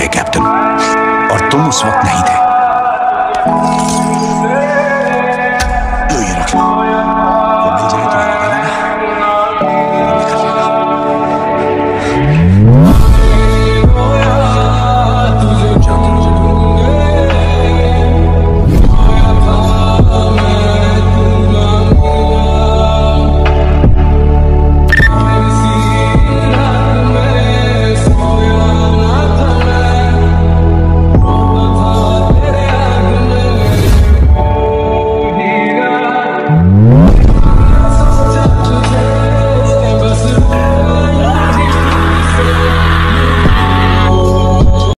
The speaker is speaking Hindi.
गए कैप्टन और तुम उस वक्त नहीं थे।